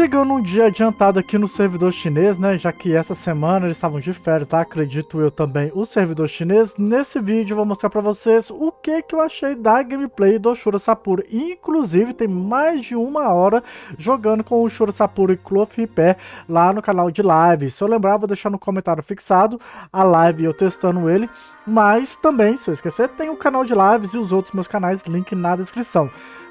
chegando um dia adiantado aqui no servidor chinês, né? Já que essa semana eles estavam de férias, tá? Acredito eu também, o servidor chinês. Nesse vídeo eu vou mostrar pra vocês o que que eu achei da gameplay do Shura Sapura. Inclusive, tem mais de uma hora jogando com o Shura Sapura e Cloth lá no canal de live. Se eu lembrar, vou deixar no comentário fixado a live eu testando ele. Mas também, se eu esquecer, tem o canal de lives e os outros meus canais, link na descrição.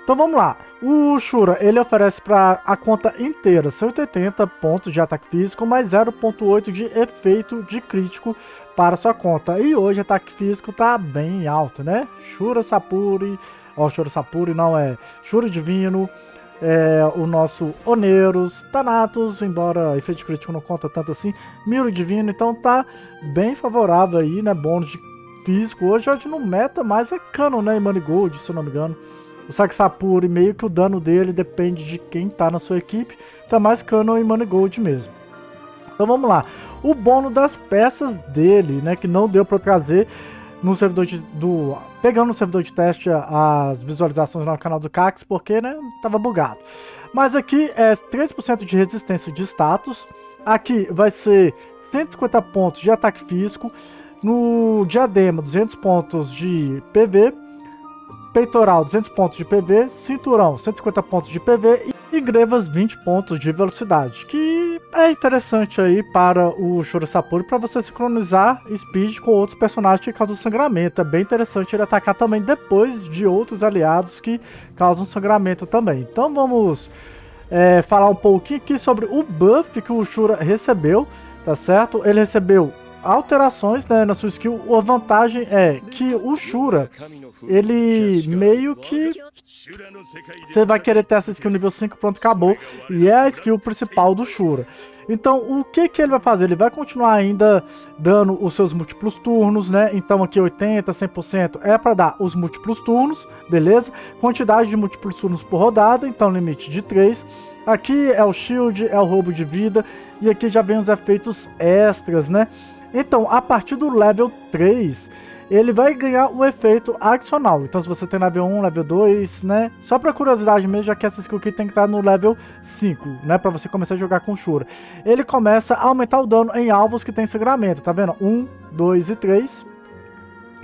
Então vamos lá. O Shura, ele oferece para a conta inteira 180 pontos de ataque físico, mais 0.8 de efeito de crítico para sua conta. E hoje ataque físico tá bem alto, né? Shura Sapuri, ó, Shura Sapuri não é Shura Divino, é, o nosso Oneiros, Thanatos, embora efeito crítico não conta tanto assim, Miro Divino, então tá bem favorável aí, né? Bônus de físico. Hoje gente não meta mais é Canon, né? E Money Gold, se eu não me engano. O Saxapuri, meio que o dano dele depende de quem tá na sua equipe. Tá mais Canon e Money Gold mesmo. Então vamos lá. O bônus das peças dele, né? Que não deu para trazer no servidor de, do. Pegando no servidor de teste as visualizações no canal do Cax, porque né, tava bugado. Mas aqui é 3% de resistência de status. Aqui vai ser 150 pontos de ataque físico. No diadema, 200 pontos de PV peitoral 200 pontos de PV, cinturão 150 pontos de PV e grevas 20 pontos de velocidade, que é interessante aí para o Shura Sapuri para você sincronizar speed com outros personagens que causam sangramento. É bem interessante ele atacar também depois de outros aliados que causam sangramento também. Então vamos é, falar um pouquinho aqui sobre o buff que o Shura recebeu, tá certo? Ele recebeu alterações né, na sua skill. A vantagem é que o Shura, ele meio que você vai querer ter essa skill nível 5, pronto, acabou. E é a skill principal do Shura. Então, o que que ele vai fazer? Ele vai continuar ainda dando os seus múltiplos turnos, né? Então, aqui 80, 100% é para dar os múltiplos turnos, beleza? Quantidade de múltiplos turnos por rodada, então limite de 3. Aqui é o shield, é o roubo de vida, e aqui já vem os efeitos extras, né? Então, a partir do level 3, ele vai ganhar um efeito adicional. Então, se você tem level 1, level 2, né? Só pra curiosidade mesmo, já que essa skill aqui tem que estar no level 5, né? Pra você começar a jogar com Shura. Ele começa a aumentar o dano em alvos que tem sangramento, tá vendo? 1, 2 e 3.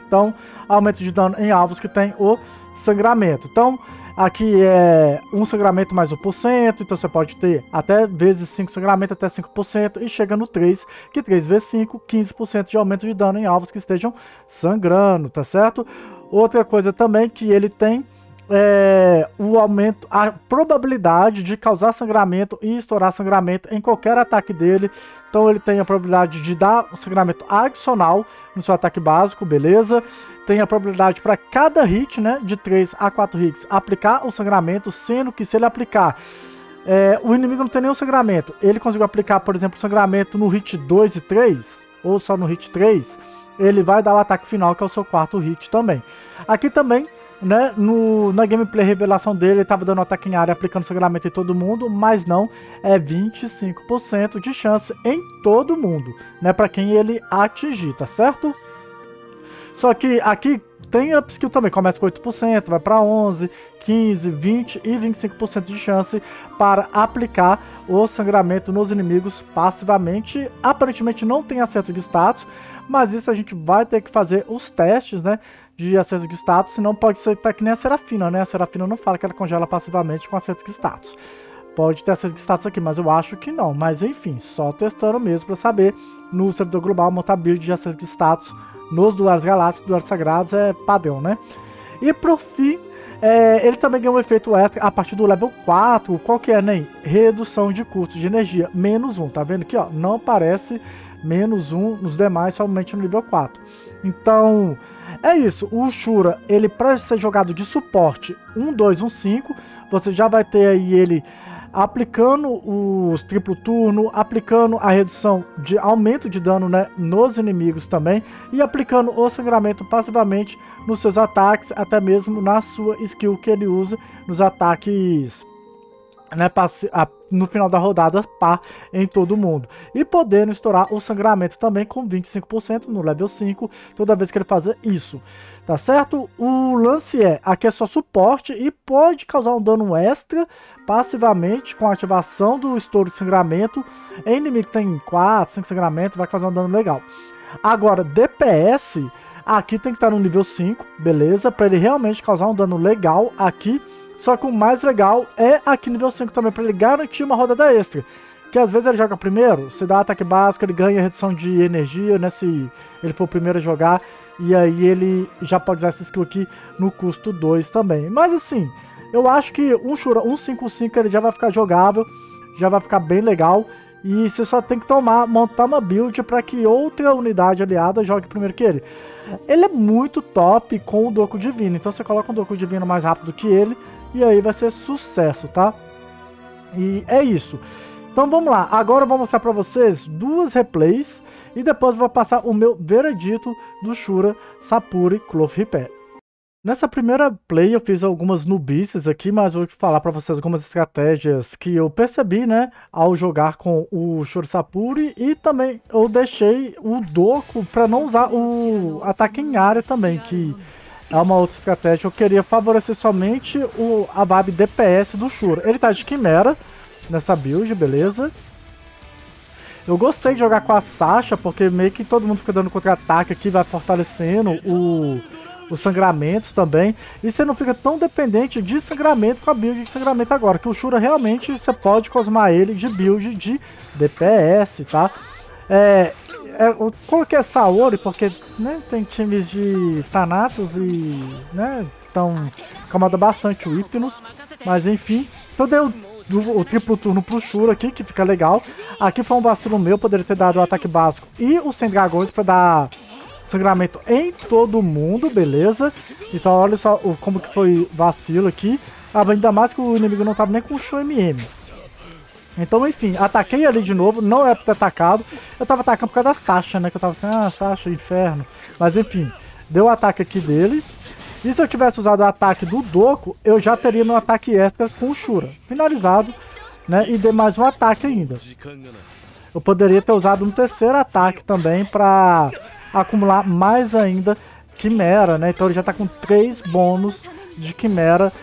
Então, aumento de dano em alvos que tem o sangramento. Então, Aqui é um sangramento mais 1%, então você pode ter até vezes 5 sangramento até 5%, e chega no 3, que 3 vezes 5, 15% de aumento de dano em alvos que estejam sangrando, tá certo? Outra coisa também que ele tem é, o aumento, a probabilidade de causar sangramento e estourar sangramento em qualquer ataque dele. Então ele tem a probabilidade de dar um sangramento adicional no seu ataque básico, beleza? Tem a probabilidade para cada hit, né, de 3 a 4 hits, aplicar o sangramento, sendo que se ele aplicar, é, o inimigo não tem nenhum sangramento, ele conseguiu aplicar, por exemplo, sangramento no hit 2 e 3, ou só no hit 3, ele vai dar o ataque final, que é o seu quarto hit também. Aqui também, né, no, na gameplay revelação dele, ele estava dando ataque em área, aplicando sangramento em todo mundo, mas não, é 25% de chance em todo mundo, né, para quem ele atingir, tá certo? Só que aqui tem upskill também, começa com 8%, vai para 11, 15, 20 e 25% de chance para aplicar o sangramento nos inimigos passivamente. Aparentemente não tem acerto de status, mas isso a gente vai ter que fazer os testes, né? De acerto de status, senão pode ser tá que nem a Serafina, né? A Serafina não fala que ela congela passivamente com acerto de status. Pode ter acerto de status aqui, mas eu acho que não. Mas enfim, só testando mesmo para saber no servidor global montar build de acerto de status nos duais galácticos, duais sagrados, é padrão, né? E pro fim, é, ele também ganha um efeito extra a partir do level 4, qual que é, né? Redução de custo de energia, menos 1, tá vendo aqui, ó? Não aparece menos 1 nos demais, somente no nível 4. Então, é isso, o Shura, ele para ser jogado de suporte 1, 2, 1, 5, você já vai ter aí ele aplicando os triplo turno, aplicando a redução de aumento de dano né, nos inimigos também e aplicando o sangramento passivamente nos seus ataques, até mesmo na sua skill que ele usa nos ataques né, no final da rodada par em todo mundo. E podendo estourar o sangramento também com 25% no level 5, toda vez que ele fazer isso. Tá certo? O lance é, aqui é só suporte e pode causar um dano extra passivamente com a ativação do estouro de sangramento. Em inimigo que tem 4, 5 sangramentos, vai causar um dano legal. Agora, DPS, aqui tem que estar no nível 5, beleza? Para ele realmente causar um dano legal aqui só que o mais legal é aqui nível 5 também, para ele garantir uma rodada extra. Que às vezes ele joga primeiro, se dá ataque básico, ele ganha redução de energia, né? Se ele for o primeiro a jogar. E aí ele já pode usar essa skill aqui no custo 2 também. Mas assim, eu acho que um Shura 155 ele já vai ficar jogável, já vai ficar bem legal. E você só tem que tomar, montar uma build para que outra unidade aliada jogue primeiro que ele. Ele é muito top com o Doku Divino, então você coloca um Doku Divino mais rápido que ele e aí vai ser sucesso, tá? E é isso. Então vamos lá, agora eu vou mostrar para vocês duas replays e depois vou passar o meu veredito do Shura Sapuri Cloth Repair. Nessa primeira play eu fiz algumas nubices aqui, mas vou falar para vocês algumas estratégias que eu percebi, né, ao jogar com o Shura Sapuri e também eu deixei o Doku para não usar o ataque em área também, que é uma outra estratégia. Eu queria favorecer somente o, a vibe DPS do Shura. Ele tá de Quimera nessa build, beleza? Eu gostei de jogar com a Sasha, porque meio que todo mundo fica dando contra-ataque aqui, vai fortalecendo o, os sangramentos também. E você não fica tão dependente de sangramento com a build de sangramento agora, que o Shura realmente você pode cosmar ele de build de DPS, tá? É, eu coloquei a Saori porque né, tem times de Thanatos e né, estão incomodando bastante o Hypnos. Mas enfim, eu dei o, o, o, triplo turno pro Shura aqui, que fica legal. Aqui foi um vacilo meu, poderia ter dado o ataque básico e os 100 dragões para dar sangramento em todo mundo, beleza? Então olha só como que foi vacilo aqui. Ainda mais que o inimigo não tava nem com o Show MM. Então, enfim, ataquei ali de novo, não é pra ter atacado. Eu tava atacando por causa da Sasha, né? Que eu tava assim, ah, Sasha, inferno. Mas enfim, deu o ataque aqui dele. E se eu tivesse usado o ataque do Doku, eu já teria meu ataque extra com o Shura. Finalizado, né? E dei mais um ataque ainda. Eu poderia ter usado um terceiro ataque também pra acumular mais ainda Quimera, né? Então ele já tá com três bônus de Quimera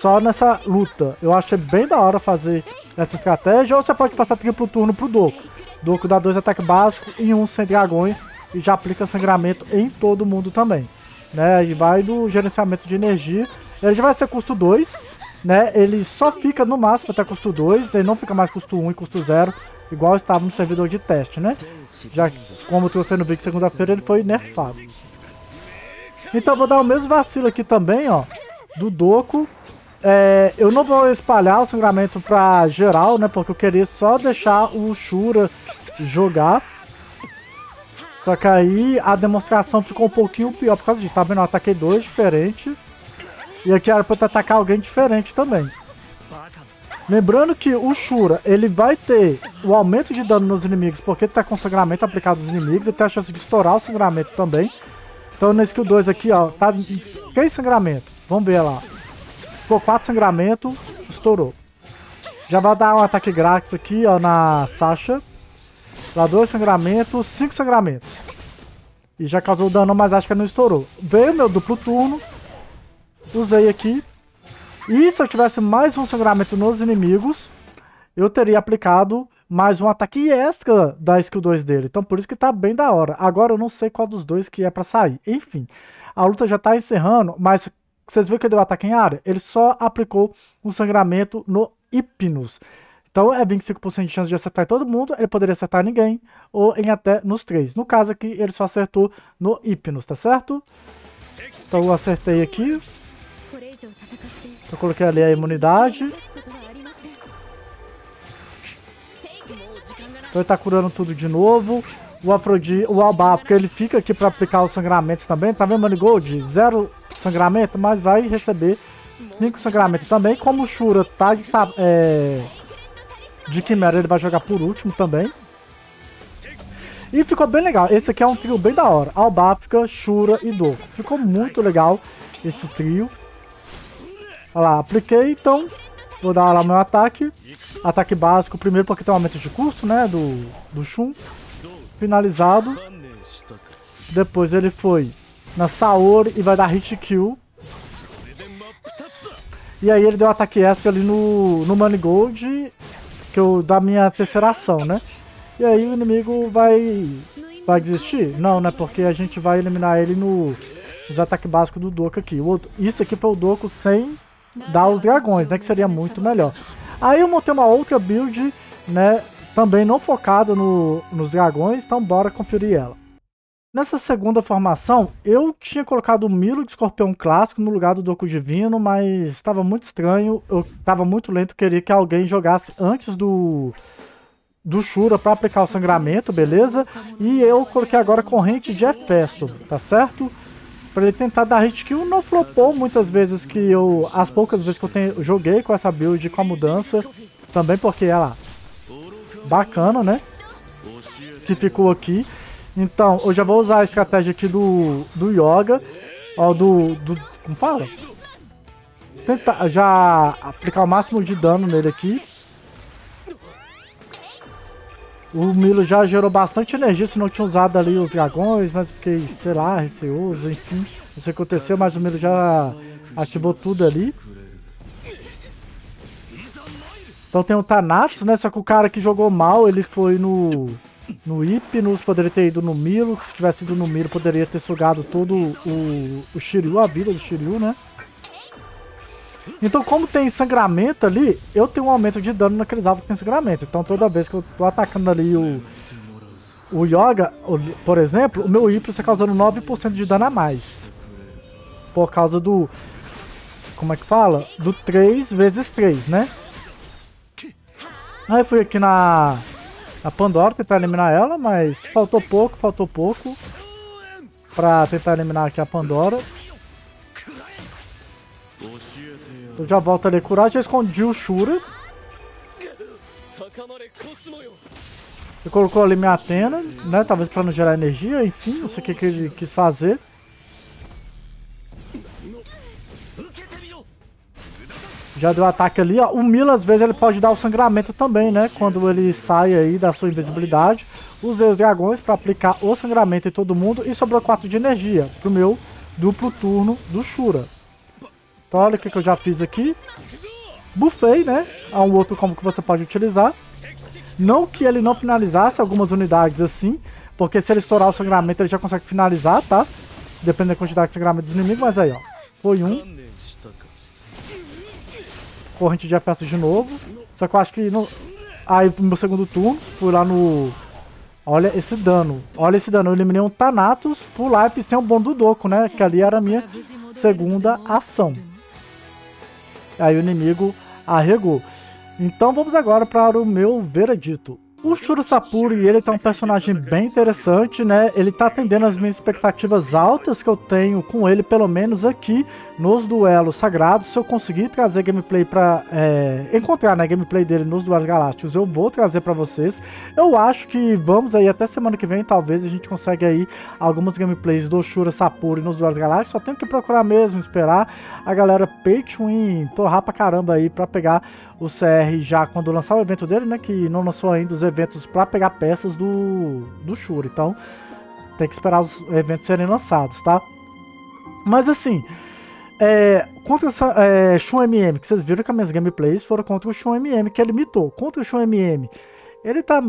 só nessa luta. Eu achei bem da hora fazer essa estratégia, ou você pode passar triplo turno pro Doku. Doku dá dois ataques básicos e um sem dragões e já aplica sangramento em todo mundo também. Né? E vai do gerenciamento de energia. Ele já vai ser custo 2, né? Ele só fica no máximo até custo 2, ele não fica mais custo 1 e custo 0, igual estava no servidor de teste, né? Já como trouxe no vídeo segunda-feira, ele foi nerfado. Então vou dar o mesmo vacilo aqui também, ó, do Doku é, eu não vou espalhar o sangramento pra geral, né? Porque eu queria só deixar o Shura jogar. Só que aí a demonstração ficou um pouquinho pior por causa disso. Tá vendo? Eu ataquei dois diferentes. E aqui era pra eu atacar alguém diferente também. Lembrando que o Shura, ele vai ter o aumento de dano nos inimigos, porque tá com sangramento aplicado nos inimigos, ele tem a chance de estourar o sangramento também. Então na skill 2 aqui, ó, tá 3 sangramento. Vamos ver lá. Ficou 4 sangramento, estourou. Já vai dar um ataque grátis aqui, ó, na Sasha. Dá 2 sangramentos, 5 sangramentos. E já causou dano, mas acho que não estourou. Veio meu duplo turno. Usei aqui. E se eu tivesse mais um sangramento nos inimigos, eu teria aplicado mais um ataque extra da skill 2 dele. Então por isso que tá bem da hora. Agora eu não sei qual dos dois que é pra sair. Enfim, a luta já tá encerrando, mas vocês viram que deu ataque em área? Ele só aplicou um sangramento no Hipnos. Então é 25% de chance de acertar todo mundo, ele poderia acertar ninguém, ou em até nos três. No caso aqui, ele só acertou no Hipnos, tá certo? Então eu acertei aqui. Eu coloquei ali a imunidade. Então ele tá curando tudo de novo. O Afrodite, o Alba, porque ele fica aqui para aplicar os sangramentos também. Tá vendo, Manigold? Zero sangramento, mas vai receber 5 sangramento também. Como o Shura tá de, é, de Quimera, ele vai jogar por último também. E ficou bem legal. Esse aqui é um trio bem da hora. Albáfica, Shura e Dor. Ficou muito legal esse trio. Olha lá, apliquei, então Vou dar lá meu ataque. Ataque básico primeiro porque tem um aumento de custo, né? Do, do Shun. Finalizado. Depois ele foi na Saori e vai dar hit kill. E aí ele deu ataque extra ali no, no Gold que eu, da minha terceira ação, né? E aí o inimigo vai vai desistir? Não, né? Porque a gente vai eliminar ele no os ataques básicos do Doku aqui. O outro, isso aqui foi o Doku sem dar os dragões, né? Que seria muito melhor. Aí eu montei uma outra build, né? Também não focada no, nos dragões, então bora conferir ela. Nessa segunda formação, eu tinha colocado o Milo de Escorpião Clássico no lugar do Doku Divino, mas estava muito estranho, eu estava muito lento, queria que alguém jogasse antes do, do Shura para aplicar o sangramento, beleza? E eu coloquei agora corrente de Hefesto, tá certo? Para ele tentar dar hit kill, não flopou muitas vezes que eu, as poucas vezes que eu tenho, joguei com essa build, com a mudança, também porque ela bacana, né? Que ficou aqui. Então, eu já vou usar a estratégia aqui do, do Yoga. Ó, do, do... Como fala? Tentar já aplicar o máximo de dano nele aqui. O Milo já gerou bastante energia, se não tinha usado ali os dragões, mas fiquei, sei lá, receoso, enfim. Isso aconteceu, mas o Milo já ativou tudo ali. Então tem o Thanatos, né? Só que o cara que jogou mal, ele foi no no Hypnos, poderia ter ido no Milo, se tivesse ido no Milo poderia ter sugado todo o, o Shiryu, a vida do Shiryu, né? Então como tem sangramento ali, eu tenho um aumento de dano naqueles alvos que tem sangramento. Então toda vez que eu tô atacando ali o, o Yoga, por exemplo, o meu Hypnos está causando 9% de dano a mais. Por causa do... Como é que fala? Do 3 vezes 3, né? Aí fui aqui na a Pandora tentar eliminar ela, mas faltou pouco, faltou pouco pra tentar eliminar aqui a Pandora. Eu já volto ali curar, já escondi o Shura. Ele colocou ali minha Atena, né? Talvez pra não gerar energia, enfim, não sei o que, que ele quis fazer. Já deu ataque ali, ó. O Milo, às vezes, ele pode dar o sangramento também, né? Quando ele sai aí da sua invisibilidade. Usei os dragões para aplicar o sangramento em todo mundo e sobrou 4 de energia pro meu duplo turno do Shura. Então olha o que, que eu já fiz aqui. Buffei, né? Há um outro como que você pode utilizar. Não que ele não finalizasse algumas unidades assim, porque se ele estourar o sangramento ele já consegue finalizar, tá? Depende da quantidade de sangramento dos inimigos, mas aí, ó. Foi um corrente de FPS de novo. Só que eu acho que no... Aí no meu segundo turno, fui lá no... Olha esse dano. Olha esse dano. Eu eliminei um Thanatos por lá e sem o bom do Doku, né? Que ali era a minha segunda ação. Aí o inimigo arregou. Então vamos agora para o meu veredito. O Shuro Sapuri, ele tá um personagem bem interessante, né? Ele tá atendendo as minhas expectativas altas que eu tenho com ele, pelo menos aqui nos duelos sagrados. Se eu conseguir trazer gameplay para é, encontrar, né, gameplay dele nos duelos galácticos, eu vou trazer para vocês. Eu acho que vamos aí até semana que vem, talvez a gente consiga aí algumas gameplays do Shura Sapuri nos duelos galácticos. Só tenho que procurar mesmo, esperar a galera pay to win, torrar pra caramba aí para pegar o CR já quando lançar o evento dele, né? Que não lançou ainda os eventos para pegar peças do, do Shura. Então tem que esperar os eventos serem lançados, tá? Mas assim, é, contra essa é, Shun MM, que vocês viram que as minhas gameplays foram contra o Shun MM, que ele limitou. Contra o Shun MM, ele tá.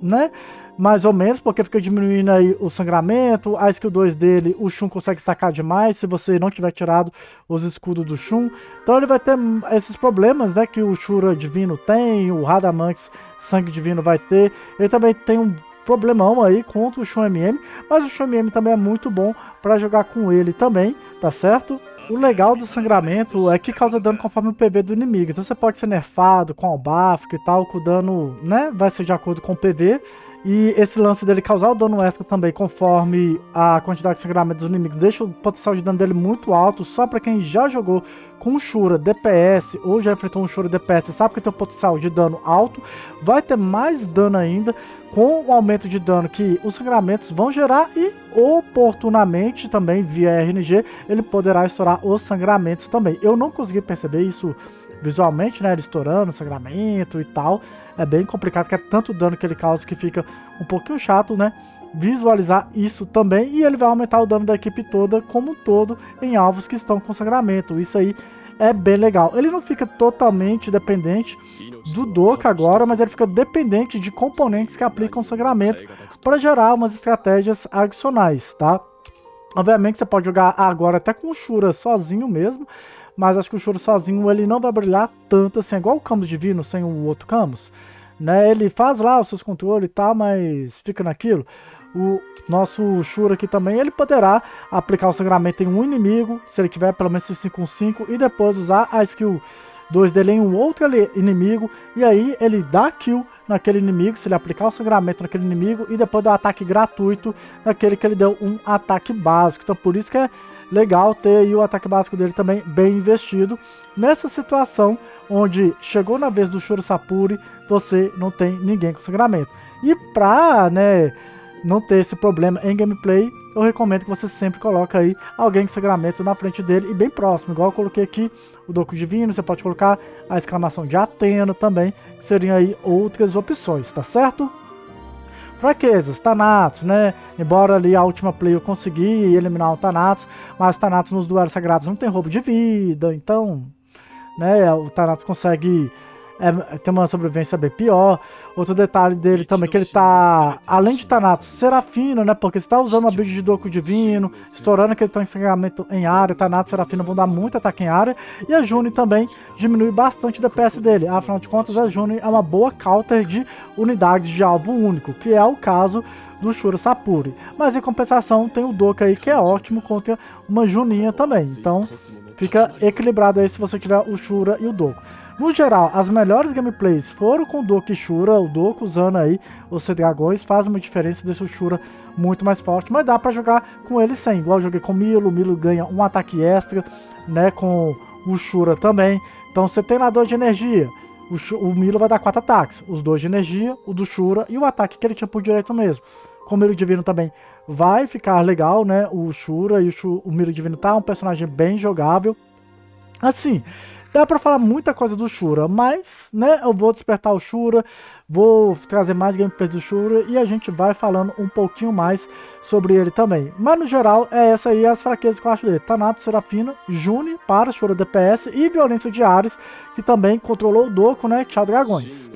Né? mais ou menos, porque fica diminuindo aí o sangramento, a skill 2 dele, o Shun consegue estacar demais se você não tiver tirado os escudos do Shun. Então ele vai ter esses problemas, né, que o Shura Divino tem, o Radamanx Sangue Divino vai ter. Ele também tem um problemão aí contra o Shun MM, mas o Shun MM também é muito bom para jogar com ele também, tá certo? O legal do sangramento é que causa dano conforme o PV do inimigo, então você pode ser nerfado com o buff e tal, que o dano, né, vai ser de acordo com o PV, e esse lance dele causar o dano extra também, conforme a quantidade de sangramento dos inimigos, deixa o potencial de dano dele muito alto, só para quem já jogou com Shura DPS ou já enfrentou um Shura DPS, sabe que tem um potencial de dano alto, vai ter mais dano ainda com o aumento de dano que os sangramentos vão gerar e oportunamente também via RNG ele poderá estourar os sangramentos também. Eu não consegui perceber isso visualmente, né, ele estourando, sangramento e tal. É bem complicado, que é tanto dano que ele causa que fica um pouquinho chato, né? visualizar isso também e ele vai aumentar o dano da equipe toda como um todo em alvos que estão com sangramento. Isso aí é bem legal. Ele não fica totalmente dependente do Doka agora, mas ele fica dependente de componentes que aplicam sangramento para gerar umas estratégias adicionais, tá? Obviamente você pode jogar agora até com Shura sozinho mesmo, mas acho que o Shura sozinho ele não vai brilhar tanto assim, igual o Camus Divino sem o outro Camus. Né, ele faz lá os seus controles e tal, mas fica naquilo o nosso Shura aqui também, ele poderá aplicar o sangramento em um inimigo, se ele tiver pelo menos 5 com 5, e depois usar a skill 2 dele em um outro inimigo, e aí ele dá kill naquele inimigo, se ele aplicar o sangramento naquele inimigo, e depois dá um ataque gratuito naquele que ele deu um ataque básico. Então por isso que é legal ter aí o ataque básico dele também bem investido. Nessa situação, onde chegou na vez do Shura Sapuri, você não tem ninguém com sangramento. E pra, né não ter esse problema em gameplay, eu recomendo que você sempre coloque aí alguém em sangramento na frente dele e bem próximo, igual eu coloquei aqui o Doku Divino, você pode colocar a exclamação de Atena também, que seriam aí outras opções, tá certo? Fraquezas, Thanatos, né? Embora ali a última play eu consegui eliminar o Thanatos, mas Thanatos nos duelos sagrados não tem roubo de vida, então, né, o Thanatos consegue é, tem uma sobrevivência bem pior. Outro detalhe dele também, que ele tá, além de Thanatos, Serafino, né? Porque você tá usando uma build de Doku Divino, estourando aquele sangramento em área, Thanatos e Serafino vão dar muito ataque em área. E a Juni também diminui bastante o DPS dele. Afinal de contas, a Juni é uma boa counter de unidades de alvo único, que é o caso do Shura Sapuri. Mas em compensação tem o Doka aí que é ótimo contra uma Juninha também. Então fica equilibrado aí se você tiver o Shura e o Doku. No geral, as melhores gameplays foram com o Doku Shura, o Doku usando aí os dragões, faz uma diferença desse Shura muito mais forte, mas dá pra jogar com ele sem, igual eu joguei com o Milo, o Milo ganha um ataque extra, né, com o Shura também, então você tem lá dois de energia, o, o Milo vai dar quatro ataques, os dois de energia, o do Shura e o ataque que ele tinha por direito mesmo. Com o Milo Divino também vai ficar legal, né, o Shura e o, Shura, o Milo Divino tá um personagem bem jogável, assim... Dá pra falar muita coisa do Shura, mas, né, eu vou despertar o Shura, vou trazer mais gameplays do Shura e a gente vai falando um pouquinho mais sobre ele também. Mas no geral, é essa aí as fraquezas que eu acho dele. Tanato, Serafino, Juni para Shura DPS e Violência de Ares, que também controlou o Doku, né, Tchau Dragões.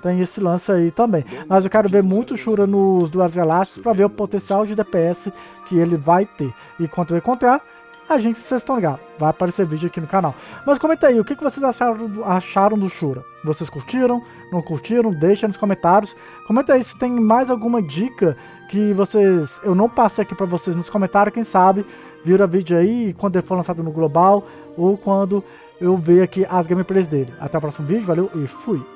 Tem esse lance aí também. Mas eu quero ver muito Shura nos Duelos Galácticos para ver o potencial de DPS que ele vai ter. E quando eu encontrar, a gente, vocês estão ligados, vai aparecer vídeo aqui no canal. Mas comenta aí, o que, vocês acharam, acharam do Shura? Vocês curtiram? Não curtiram? Deixa nos comentários. Comenta aí se tem mais alguma dica que vocês eu não passei aqui pra vocês nos comentários. Quem sabe vira vídeo aí quando ele for lançado no Global ou quando eu ver aqui as gameplays dele. Até o próximo vídeo, valeu e fui!